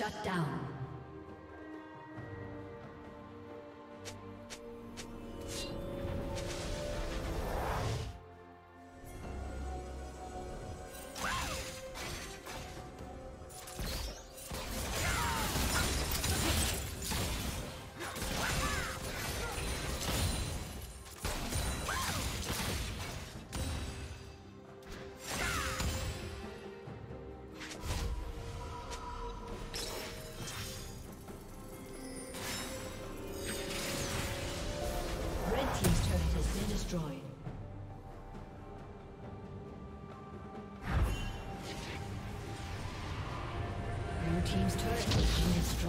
Shut down.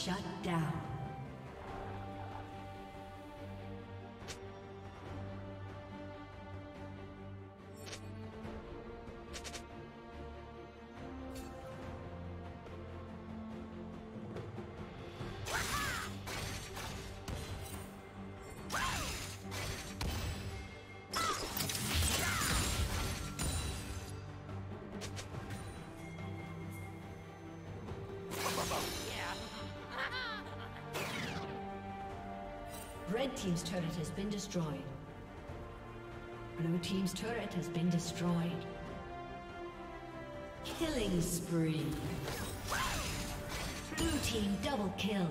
Shut down. Red Team's turret has been destroyed. Blue Team's turret has been destroyed. Killing spree. Blue Team double kill.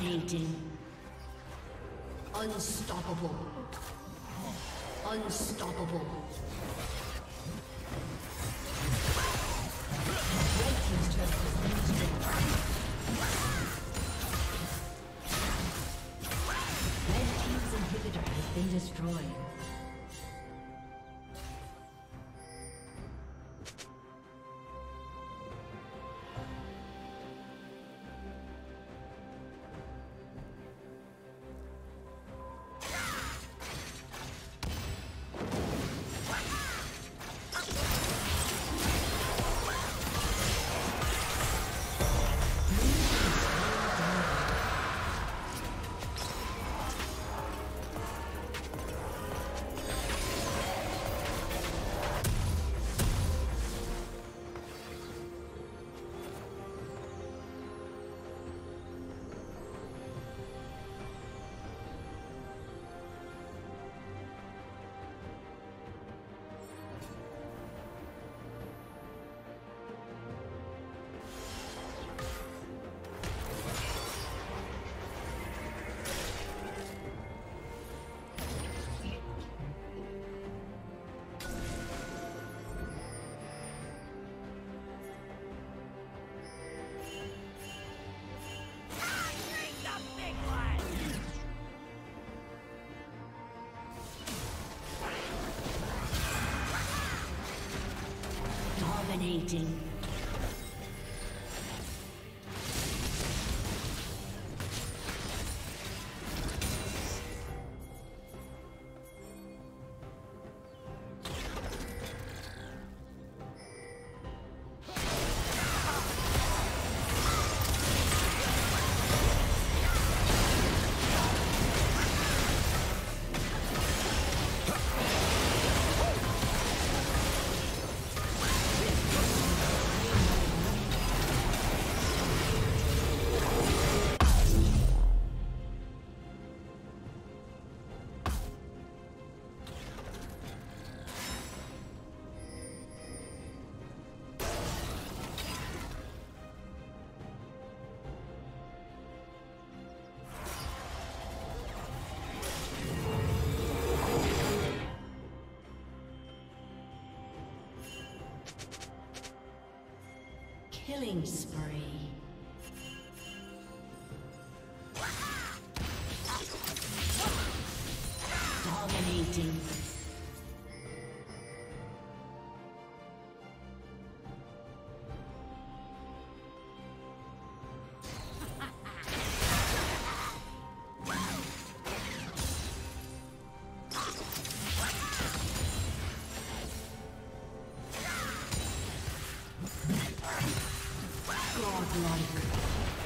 Dominating. Unstoppable. Unstoppable. Red Team's turret has been destroyed. Dominating. Killing spree. Bloody.